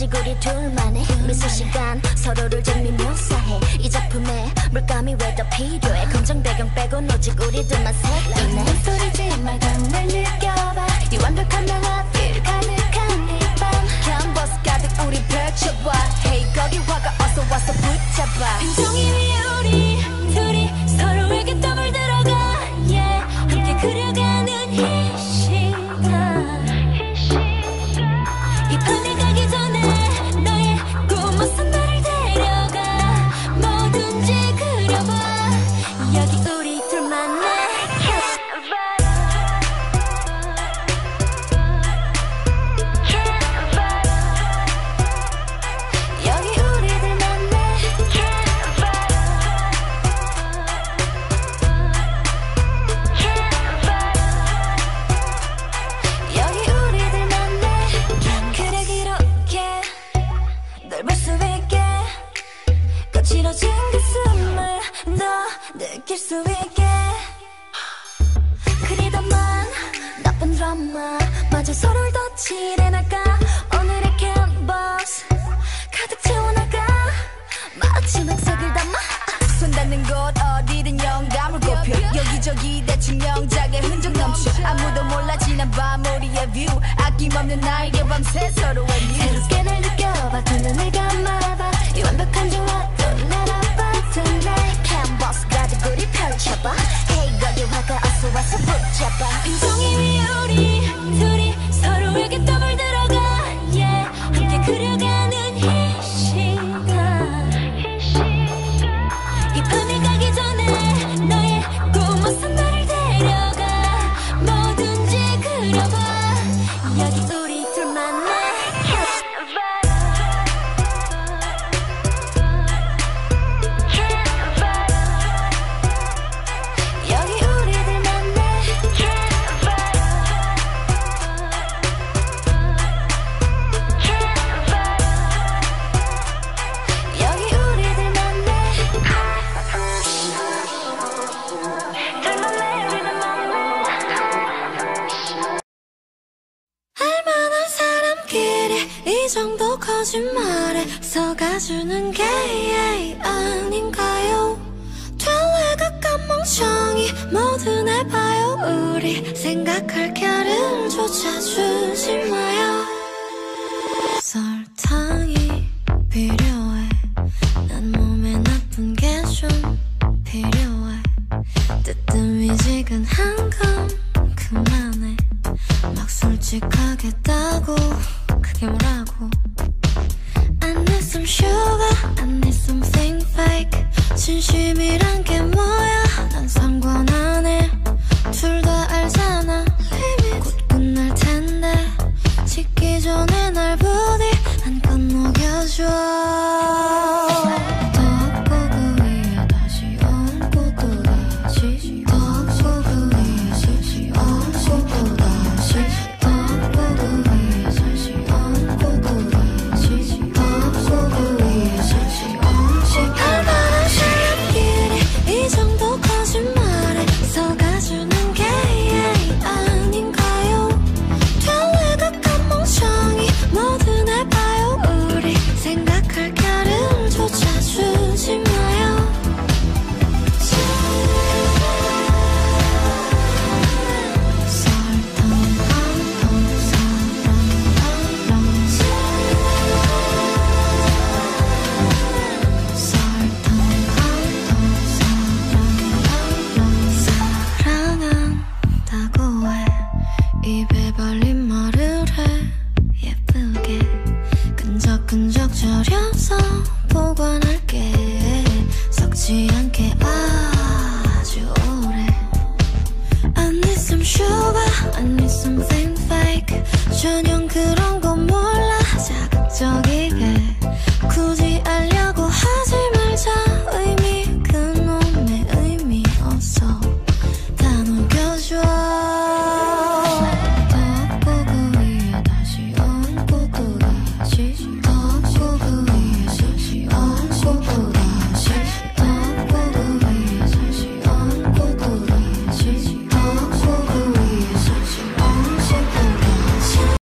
오직 우리 둘만의 미소 시간 서로를 정리 묘사해. 이 작품에 물감이 왜 더 필요해? 검정 배경 빼곤 오직 우리 둘만 색다네 소리지 말고 날 느껴봐. 이 완벽한 명화필 가득한 이밤. 캔버스 가득 우리 펼쳐봐 Hey 거기 화가 거칠어진 가슴을 너 느낄 수 있게. 그리더만 나쁜 드라마 마저 서로를 더 칠해나가 오늘의 캔버스 가득 채워나가 마지막 색을 담아 손 닿는 곳 어디든 영감을 꼽혀. 여기저기 대충 명작의 흔적 넘쳐. 아무도 몰라 지난 밤 우리의 뷰 아낌없는 나에게 밤새 서로의 뮤즈 새롭게 날 느껴봐. 두 눈을 감아봐. 이 완벽한 조화 정도 거짓말에 속아주는 게 아닌가요? 될래 가까운 멍청이 뭐든 해봐요. 우리 생각할 겨를 조차 주지 마요. 설탕이 필요해. 난 몸에 나쁜 게 좀 필요해. 뜨뜻미지근한 건 그만 뭐라고 I need some sugar I need something fake 진심이란 끈적끈적 절여서 보관할